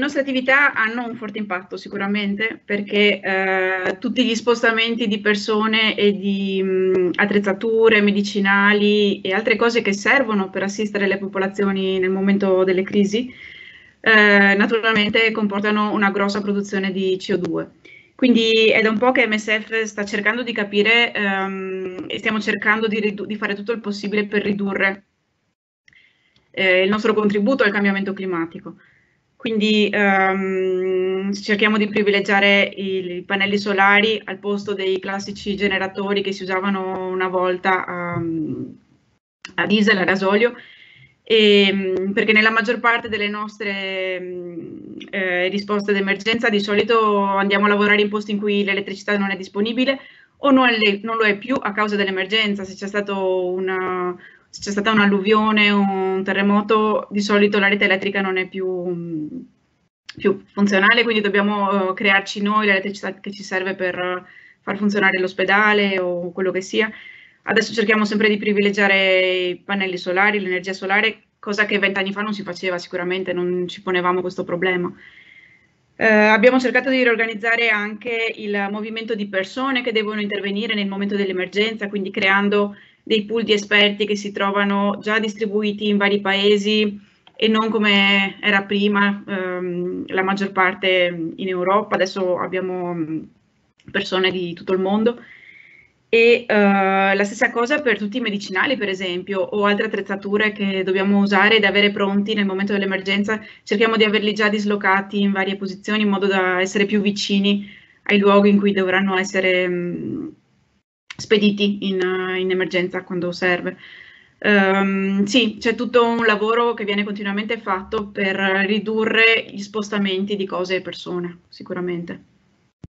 Le nostre attività hanno un forte impatto sicuramente perché eh, tutti gli spostamenti di persone e di mh, attrezzature medicinali e altre cose che servono per assistere le popolazioni nel momento delle crisi eh, naturalmente comportano una grossa produzione di CO2. Quindi è da un po' che MSF sta cercando di capire ehm, e stiamo cercando di, di, fare tutto il possibile per ridurre eh, il nostro contributo al cambiamento climatico. Quindi um, cerchiamo di privilegiare i, i, pannelli solari al posto dei classici generatori che si usavano una volta a, a diesel, a gasolio, e, perché nella maggior parte delle nostre eh, risposte d'emergenza di solito andiamo a lavorare in posti in cui l'elettricità non è disponibile o non, le, non lo è più a causa dell'emergenza, se c'è stata un'alluvione o un terremoto, di solito la rete elettrica non è più, più funzionale, quindi dobbiamo uh, crearci noi l'elettricità che ci serve per far funzionare l'ospedale o quello che sia. Adesso cerchiamo sempre di privilegiare i pannelli solari, l'energia solare, cosa che vent'anni fa non si faceva sicuramente, non ci ponevamo questo problema. Eh, abbiamo cercato di riorganizzare anche il movimento di persone che devono intervenire nel momento dell'emergenza, quindi creando dei pool di esperti che si trovano già distribuiti in vari paesi e non come era prima, ehm, la maggior parte in Europa, adesso abbiamo mm, persone di tutto il mondo. E uh, la stessa cosa per tutti i medicinali, per esempio, o altre attrezzature che dobbiamo usare ed avere pronti nel momento dell'emergenza. Cerchiamo di averli già dislocati in varie posizioni in modo da essere più vicini ai luoghi in cui dovranno essere um, spediti in, in, emergenza quando serve. Um, sì, c'è tutto un lavoro che viene continuamente fatto per ridurre gli spostamenti di cose e persone, sicuramente.